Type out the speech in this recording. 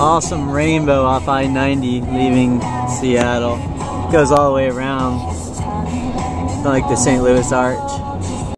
awesome rainbow off I-90 leaving Seattle. Goes all the way around. like the St. Louis Arch.